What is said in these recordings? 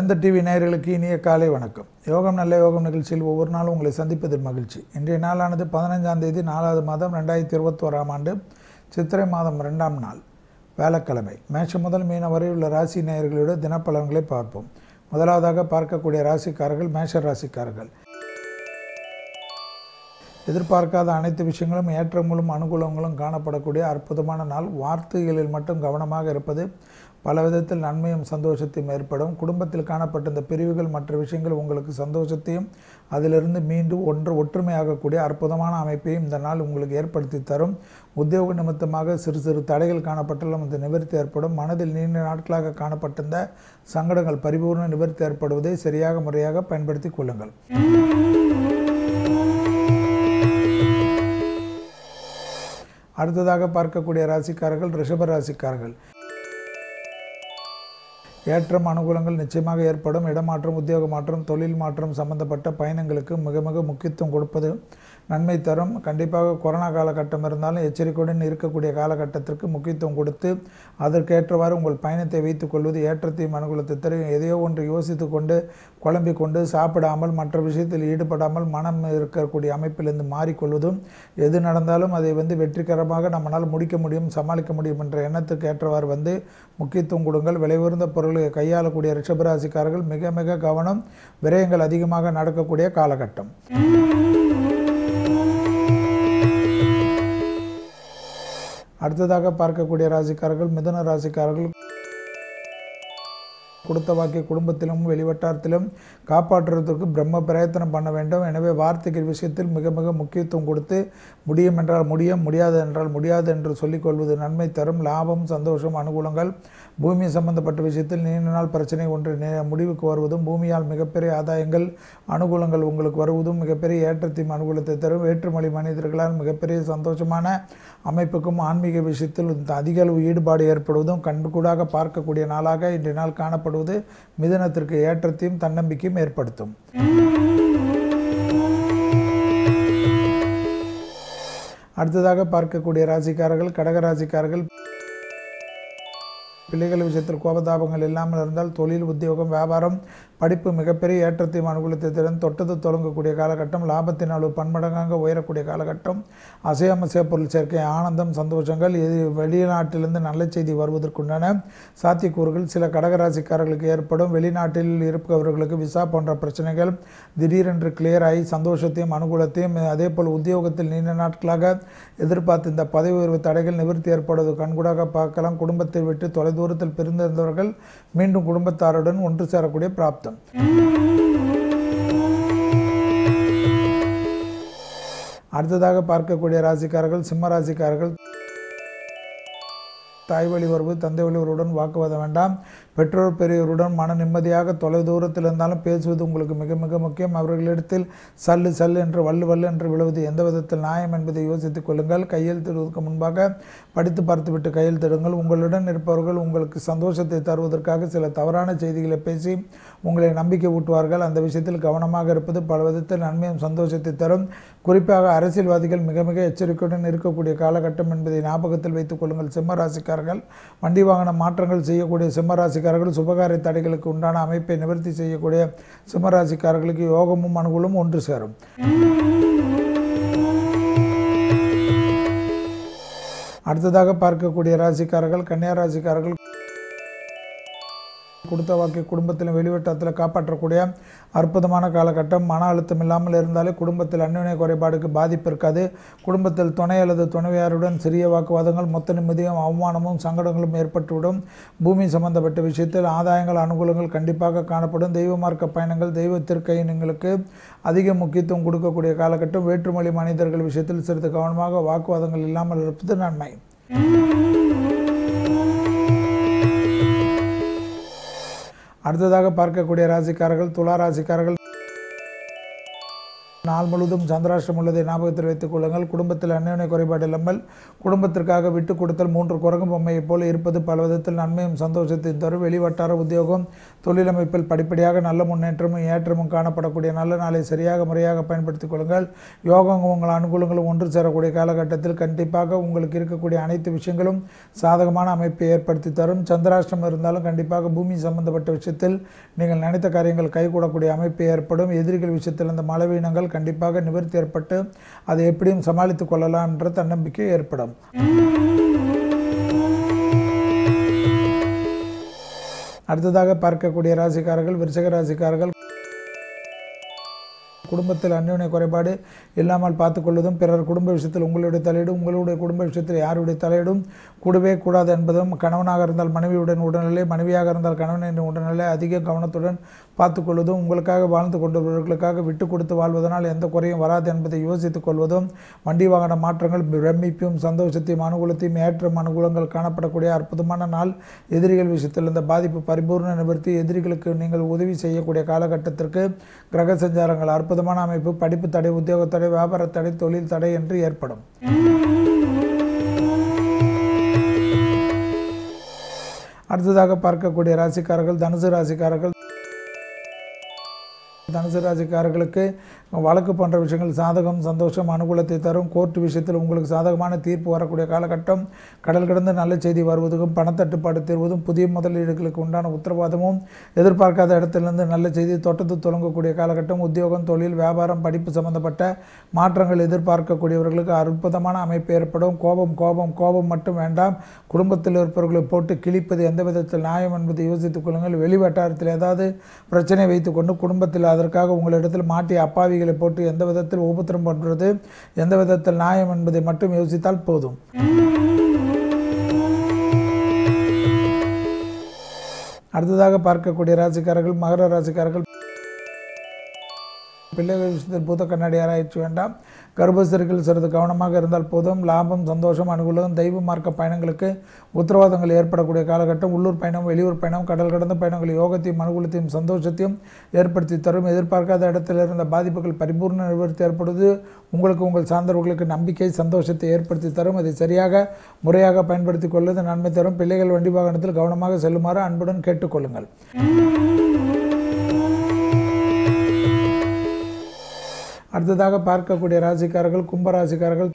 வேந்த TV நேயர்களுக்கு இனிய காலை வணக்கம். யோகம் நல்ல யோகம் நிகழ்ச்சியில் ஒவ்வொரு நாளும் உங்களை சந்திப்பதில் மகிழ்ச்சி. இன்றைய நாளானது பதினைஞ்சாம் தேதி நாலாவது மாதம் ரெண்டாயிரத்தி இருபத்தோராம் ஆண்டு சித்திரை மாதம் ரெண்டாம் நாள் வேலைக்கிழமை மேஷம் முதல் மீன வரை உள்ள ராசி நேயர்களோட தினப்பலன்களை பார்ப்போம். முதலாவதாக பார்க்கக்கூடிய ராசிக்காரர்கள் மேஷ ராசிக்காரர்கள். எதிர்பார்க்காத அனைத்து விஷயங்களும் ஏற்றங்களும் அனுகூலங்களும் காணப்படக்கூடிய அற்புதமான நாள். வார்த்தைகளில் மட்டும் கவனமாக இருப்பது பல விதத்தில் நன்மையும் சந்தோஷத்தையும் ஏற்படும். குடும்பத்தில் காணப்பட்ட இந்த பிரிவுகள் மற்ற விஷயங்கள் உங்களுக்கு சந்தோஷத்தையும் அதிலிருந்து மீண்டும் ஒன்று ஒற்றுமையாகக்கூடிய அற்புதமான அமைப்பையும் இந்த நாள் உங்களுக்கு ஏற்படுத்தி தரும். உத்தியோக நிமித்தமாக சிறு சிறு தடைகள் காணப்பட்டாலும் இந்த நிவர்த்தி ஏற்படும். மனதில் நீண்ட நாட்களாக காணப்பட்டிருந்த சங்கடங்கள் பரிபூர்ண நிவர்த்தி ஏற்படுவதை சரியாக முறையாக பயன்படுத்தி கொள்ளுங்கள். அடுத்ததாக பார்க்கக்கூடிய ராசிக்காரர்கள் ரிஷப ராசிக்காரர்கள். ஏற்றம் அனுகூலங்கள் நிச்சயமாக ஏற்படும். இடமாற்றம் உத்தியோக மாற்றம் தொழில் மாற்றம் சம்பந்தப்பட்ட பயணங்களுக்கு மிக மிக முக்கியத்துவம் கொடுப்பது நன்மை தரும். கண்டிப்பாக கொரோனா காலகட்டம் இருந்தாலும் எச்சரிக்கையுடன் இருக்கக்கூடிய காலகட்டத்திற்கு முக்கியத்துவம் கொடுத்து அதற்கேற்றவாறு உங்கள் பயணத்தை வைத்துக் கொள்வது ஏற்றத்தையும் அனுகூலத்தை தரும். எதையோ ஒன்று யோசித்து கொண்டு குழம்பிக் கொண்டு சாப்பிடாமல் மற்ற விஷயத்தில் ஈடுபடாமல் மனம் இருக்கக்கூடிய அமைப்பிலிருந்து மாறிக்கொள்வதும் எது நடந்தாலும் அதை வந்து வெற்றிகரமாக நம்மளால் முடிக்க முடியும் சமாளிக்க முடியும் என்ற எண்ணத்துக்கு ஏற்றவாறு வந்து முக்கியத்துவம் கொடுங்கள். விலை உயர்ந்த அவர்கள் கையாளக்கூடிய ரிஷபராசிக்காரர்கள் மிக மிக கவனம் விரயங்கள் அதிகமாக நடக்கக்கூடிய காலகட்டம். அடுத்ததாக பார்க்கக்கூடிய ராசிக்காரர்கள் மிதன ராசிக்காரர்கள் கொடுத்த வாக்கிய குடும்பத்திலும் வெளிவட்டாரத்திலும் காப்பாற்றுவதற்கு பிரம்ம பிரயத்தனம் பண்ண வேண்டும். எனவே வார்த்தைகள் விஷயத்தில் மிக மிக முக்கியத்துவம் கொடுத்து முடியும் என்றால் முடியும் முடியாது என்றால் முடியாது என்று சொல்லிக்கொள்வது நன்மை தரும். லாபம் சந்தோஷம் அனுகூலங்கள் பூமி சம்பந்தப்பட்ட விஷயத்தில் நீண்ட நாள் பிரச்சனை ஒன்று முடிவுக்கு வருவதும் பூமியால் மிகப்பெரிய ஆதாயங்கள் அனுகூலங்கள் உங்களுக்கு வருவதும் மிகப்பெரிய ஏற்றத்தையும் அனுகூலத்தை தரும். வேற்றுமொழி மனிதர்களால் மிகப்பெரிய சந்தோஷமான அமைப்புக்கும் ஆன்மீக விஷயத்தில் அதிக ஈடுபாடு ஏற்படுவதும் கண்கூடாக பார்க்கக்கூடிய நாளாக இன்றைய நாள் காணப்படுவது. மிதனத்திற்கு ஏற்றத்தையும் தன்னம்பிக்கையும் ஏற்படுத்தும். அடுத்ததாக பார்க்கக்கூடிய ராசிக்காரர்கள் கடக ராசிக்காரர்கள் பிள்ளைகள் விஷயத்தில் கோபதாபங்கள் இல்லாமல் இருந்தால் தொழில் உத்தியோகம் வியாபாரம் படிப்பு மிகப்பெரிய ஏற்றத்தையும் அனுகூலத்தை திறன் தொட்டது தொடங்கக்கூடிய காலகட்டம் லாபத்தின் அளவு பன்மடங்காக உயரக்கூடிய காலகட்டம். அசையமசைய பொருள் சேர்க்கை ஆனந்தம் சந்தோஷங்கள் இது வெளிநாட்டிலிருந்து நல்ல செய்தி வருவதற்குண்டான சாத்தியக்கூறுகள். சில கடகராசிக்காரர்களுக்கு ஏற்படும் வெளிநாட்டில் இருப்பவர்களுக்கு விசா போன்ற பிரச்சனைகள் திடீரென்று கிளியர் ஆகி சந்தோஷத்தையும் அனுகூலத்தையும் அதே போல் உத்தியோகத்தில் நீண்ட நாட்களாக எதிர்பார்த்து இந்த பதவி உயர்வு தடைகள் நிவர்த்தி ஏற்படுவது கண்கூடாக பார்க்கலாம் குடும்பத்தை விட்டு தூரத்தில் பிரிந்திருந்தவர்கள் மீண்டும் குடும்பத்தாருடன் ஒன்று சேரக்கூடிய பிராப்தம். அடுத்ததாக பார்க்கக்கூடிய ராசிக்காரர்கள் சிம்ம ராசிக்காரர்கள் தாய் வழி உறவு தந்தை வழி உறவுடன் வாக்குவாதம் வேண்டாம். பெற்றோர் பெரியவருடன் மன நிம்மதியாக தொலை தூரத்தில் இருந்தாலும் பேசுவது உங்களுக்கு மிக மிக முக்கியம். அவர்களிடத்தில் சல்லு சல்லு என்று வல்லு வல்லு என்று விழுவது எந்த விதத்தில் நியாயம் என்பதை யோசித்துக் கொள்ளுங்கள். கையெழுத்திடுவதற்கு முன்பாக படித்து பார்த்துவிட்டு கையெழுத்திடுங்கள் உங்களுடன் இருப்பவர்கள் உங்களுக்கு சந்தோஷத்தை தருவதற்காக சில தவறான செய்திகளை பேசி உங்களை நம்பிக்கை ஊட்டுவார்கள். அந்த விஷயத்தில் கவனமாக இருப்பது பல விதத்தில் நன்மையும் சந்தோஷத்தை தரும். குறிப்பாக அரசியல்வாதிகள் மிக மிக எச்சரிக்கையுடன் இருக்கக்கூடிய காலகட்டம் என்பதை ஞாபகத்தில் வைத்துக் கொள்ளுங்கள். சிம்ம ராசிக்காரர்கள் வண்டி வாகன மாற்றங்கள் செய்யக்கூடிய சிம்மராசிக்காரர்கள் சுபகாரிய தடைகளுக்கு உண்டான அமைப்பை நிவர்த்தி செய்யக்கூடிய சிம்மராசிக்காரர்களுக்கு யோகமும் அனுகூலமும் ஒன்று சேரும். அடுத்ததாக பார்க்கக்கூடிய ராசிக்காரர்கள் கன்னியா ராசிக்காரர்கள் கொடுத்த வாக்கு குடும்பத்திலும் வெளிவட்டத்தில் காப்பாற்றக்கூடிய அற்புதமான காலகட்டம். மன அழுத்தம் இல்லாமல் இருந்தாலே குடும்பத்தில் அந்யுன்ய குறைபாடுக்கு பாதிப்பு இருக்காது. குடும்பத்தில் துணை அல்லது துணைவியாருடன் சிறிய வாக்குவாதங்கள் மொத்த நிம்மதியும் அவமானமும் சங்கடங்களும் ஏற்பட்டுவிடும். பூமி சம்பந்தப்பட்ட விஷயத்தில் ஆதாயங்கள் அனுகூலங்கள் கண்டிப்பாக காணப்படும். தெய்வ மார்க்க பயணங்கள் தெய்வ திருக்கையினங்களுக்கு அதிக முக்கியத்துவம் கொடுக்கக்கூடிய காலகட்டம். வேற்றுமொழி மனிதர்கள் விஷயத்தில் சிறிது கவனமாக வாக்குவாதங்கள் இல்லாமல் இருப்பது நன்மை. அடுத்ததாக பார்க்கக்கூடிய ராசிக்காரர்கள் துலா ராசிக்காரர்கள் நாள் முழுவதும் சந்திராஷ்டம் உள்ளதை ஞாபகத்தில் வைத்துக் கொள்ளுங்கள். குடும்பத்தில் அந்யோன்ய குறைபாடு இல்லாமல் குடும்பத்திற்காக விட்டு கொடுத்தல் மூன்று குரங்கு பொம்மையைப் போல இருப்பது பல விதத்தில் நன்மையும் சந்தோஷத்தையும் தரும். வெளிவட்டார உத்தியோகம் தொழிலமைப்பில் படிப்படியாக நல்ல முன்னேற்றமும் ஏற்றமும் காணப்படக்கூடிய நல்ல நாளை சரியாக முறையாக பயன்படுத்திக் கொள்ளுங்கள். யோகம் உங்கள் அனுகூலங்களும் ஒன்று சேரக்கூடிய காலகட்டத்தில் கண்டிப்பாக உங்களுக்கு இருக்கக்கூடிய அனைத்து விஷயங்களும் சாதகமான அமைப்பை ஏற்படுத்தி தரும். சந்திராஷ்டம் இருந்தாலும் கண்டிப்பாக பூமி சம்பந்தப்பட்ட விஷயத்தில் நீங்கள் நினைத்த காரியங்கள் கைகூடக்கூடிய அமைப்பு ஏற்படும். எதிரிகள் விஷயத்தில் இந்த மலவீனங்கள் கண்டிப்பாக நிவர்த்தி ஏற்பட்டு அதை எப்படியும் சமாளித்துக் கொள்ளலாம் என்ற தன்னம்பிக்கை ஏற்படும். அடுத்ததாக பார்க்கக்கூடிய ராசிக்காரர்கள் விருச்சக ராசிக்காரர்கள் குடும்பத்தில் அந்யோன்ய குறைபாடு இல்லாமல் பார்த்துக்கொள்வதும் பிறர் குடும்ப விஷயத்தில் உங்களுடைய தலையீடும் உங்களுடைய குடும்ப விஷயத்தில் யாருடைய தலையீடும் கூடவே கூடாது என்பதும் கணவனாக இருந்தால் மனைவியுடன் உடல்நிலை மனைவியாக இருந்தால் கணவனின் உடல்நிலை அதிக கவனத்துடன் பார்த்துக்கொள்வதும் உங்களுக்காக வாழ்ந்து கொண்டவர்களுக்காக விட்டு கொடுத்து வாழ்வதனால் எந்த குறையும் வராது என்பதை யோசித்துக் கொள்வதும் வண்டி வாகன மாற்றங்கள் பிரமிப்பும் சந்தோஷத்தையும் அனுகூலத்தையும் ஏற்றம் அனுகூலங்கள் காணப்படக்கூடிய அற்புதமான நாள். எதிரிகள் விஷயத்தில் இந்த பாதிப்பு பரிபூர்ண நிவர்த்தி. எதிரிகளுக்கு நீங்கள் உதவி செய்யக்கூடிய காலகட்டத்திற்கு கிரக சஞ்சாரங்கள் அற்புதமான அமைப்பு படிப்பு தடை உத்தியோக தடை வியாபார தடை தொழில் தடை என்று ஏற்படும். அடுத்ததாக பார்க்கக்கூடிய ராசிக்காரர்கள் தனுசு ராசிக்காரர்கள் தனுசு ராசிக்காரர்களுக்கு வழக்கு போன்ற விஷயங்கள் சாதகம் சந்தோஷம் அனுகூலத்தை தரும். கோர்ட் விஷயத்தில் உங்களுக்கு சாதகமான தீர்ப்பு வரக்கூடிய காலகட்டம். கடல் கடந்து நல்ல செய்தி வருவதும் பணத்தட்டுப்பாடு தீர்வதும் புதிய முதலீடுகளுக்கு உண்டான உத்தரவாதமும் எதிர்பார்க்காத இடத்திலிருந்து நல்ல செய்தி தொட்டத்து தொடங்கக்கூடிய காலகட்டம் உத்தியோகம் தொழில் வியாபாரம் படிப்பு சம்பந்தப்பட்ட மாற்றங்கள் எதிர்பார்க்கக்கூடியவர்களுக்கு அற்புதமான அமைப்பு ஏற்படும். கோபம் கோபம் கோபம் மட்டும் வேண்டாம். குடும்பத்தில் இருப்பவர்களை போட்டு கிழிப்பது எந்த விதத்தில் நியாயம் என்பதை யோசித்துக் கொள்ளுங்கள். வெளி வட்டாரத்தில் ஏதாவது பிரச்சனை வைத்துக்கொண்டு குடும்பத்தில் அதற்காக உங்களிடத்தில் மாட்டிய அப்பாவிகளை போட்டு எந்த விதத்தில் உபத்திரம் பண்ணுறது எந்த விதத்தில் நியாயம் என்பதை மட்டும் யோசித்தால் போதும். அடுத்ததாக பார்க்கக்கூடிய ராசிக்காரர்கள் மகர ராசிக்காரர்கள் பிள்ளைகள் விஷயத்தில் பூத்த கண்ணாடி ஆராய்ச்சி வேண்டாம். கர்ப்பஸ்தர்கள் சிறிது கவனமாக இருந்தால் போதும். லாபம் சந்தோஷம் அனுகூலம் தெய்வ மார்க்க பயணங்களுக்கு உத்தரவாதங்கள் ஏற்படக்கூடிய காலகட்டம். உள்ளூர் பயணம் வெளியூர் பயணம் கடல் கடந்த பயணங்கள் யோகத்தையும் அனுகூலத்தையும் சந்தோஷத்தையும் ஏற்படுத்தி தரும். எதிர்பார்க்காத இடத்தில் இருந்த பாதிப்புகள் பரிபூர்ண நிவர்த்தி ஏற்படுவது உங்களுக்கு உங்கள் சார்ந்தவர்களுக்கு நம்பிக்கை சந்தோஷத்தை ஏற்படுத்தி தரும். அதை சரியாக முறையாக பயன்படுத்திக் கொள்வது நன்மை தரும். பிள்ளைகள் வண்டி வாகனத்தில் கவனமாக செல்லுமாறு அன்புடன் கேட்டுக்கொள்ளுங்கள். அடுத்ததாக பார்க்கக்கூடிய ராசிக்காரர்கள் கும்பராசிக்காரர்கள்.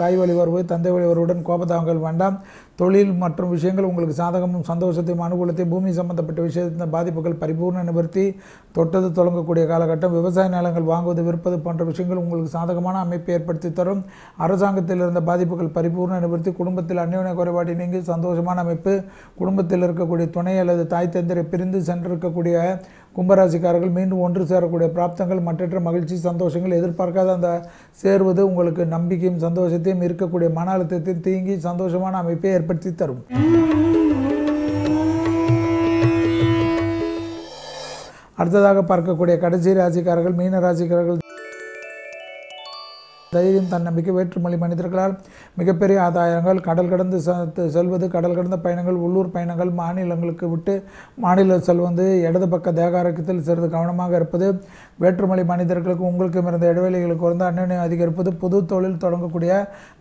தாய் வழி வருவது தந்தை வழி வருவதுடன் கோபதாங்கள் வேண்டாம். தொழில் மற்றும் விஷயங்கள் உங்களுக்கு சாதகமும் சந்தோஷத்தையும் அனுகூலத்தையும் பூமி சம்பந்தப்பட்ட விஷயத்தின் பாதிப்புகள் பரிபூர்ண நிவர்த்தி தொட்டது தொடங்கக்கூடிய காலகட்டம் விவசாய நிலங்கள் வாங்குவது விற்பது போன்ற விஷயங்கள் உங்களுக்கு சாதகமான அமைப்பை ஏற்படுத்தி தரும். அரசாங்கத்தில் இருந்த பாதிப்புகள் பரிபூர்ண நிவர்த்தி குடும்பத்தில் அந்யோன்ய குறைபாடு நீங்கி சந்தோஷமான அமைப்பு. குடும்பத்தில் இருக்கக்கூடிய துணை அல்லது தாய் தந்திரை பிரிந்து சென்றிருக்கக்கூடிய கும்பராசிக்காரர்கள் மீண்டும் ஒன்று சேரக்கூடிய பிராப்தங்கள் மற்றற்ற மகிழ்ச்சி சந்தோஷங்கள் எதிர்பார்க்காத அந்த சேர்வது உங்களுக்கு நம்பிக்கையும் சந்தோஷத்தையும் இருக்கக்கூடிய மன அழுத்தத்தையும் தீங்கி சந்தோஷமான அமைப்பை ஏற்படுத்தி தரும். அடுத்ததாக பார்க்கக்கூடிய கடைசி ராசிக்காரர்கள் மீன ராசிக்காரர்கள் தைரியம் தன்னம்பிக்கை வேற்றுமொழி மனிதர்களால் மிகப்பெரிய ஆதாயங்கள் கடல் கடந்து செ- செல்வது கடல் கடந்த பயணங்கள் உள்ளூர் பயணங்கள் மாநிலங்களுக்கு விட்டு மாநில செல்வது இடது பக்க தேகாரக்கத்தில் சிறிது கவனமாக இருப்பது வேற்றுமொழி மனிதர்களுக்கு உங்களுக்கும் இருந்த இடைவெளிகளுக்கு வந்து அந்யோன்யம் அதிகரிப்பது புது தொழில் தொடங்கக்கூடிய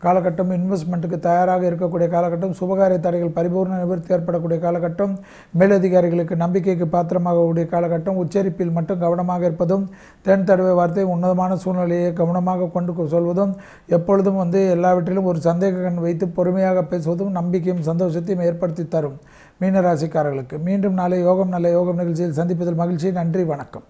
காலகட்டம் இன்வெஸ்ட்மெண்ட்டுக்கு தயாராக இருக்கக்கூடிய காலகட்டம் சுபகாரிய தடைகள் பரிபூர்ண நிவர்த்தி ஏற்படக்கூடிய காலகட்டம் மேலதிகாரிகளுக்கு நம்பிக்கைக்கு பாத்திரமாகக்கூடிய காலகட்டம் உச்சரிப்பில் மட்டும் கவனமாக இருப்பதும் தென் தடவை வார்த்தை உன்னதமான சூழ்நிலையை கவனமாக கொண்டு சொல்வதும் எப்பொழுதும் வந்து எல்லாவற்றிலும் ஒரு சந்தேக கண் வைத்து பொறுமையாக பேசுவதும் நம்பிக்கையும் சந்தோஷத்தையும் ஏற்படுத்தி தரும் மீனராசிக்காரர்களுக்கு. மீண்டும் நாளை யோகம் நல்ல யோகம் நிகழ்ச்சியில் சந்திப்பதில் மகிழ்ச்சி. நன்றி வணக்கம்.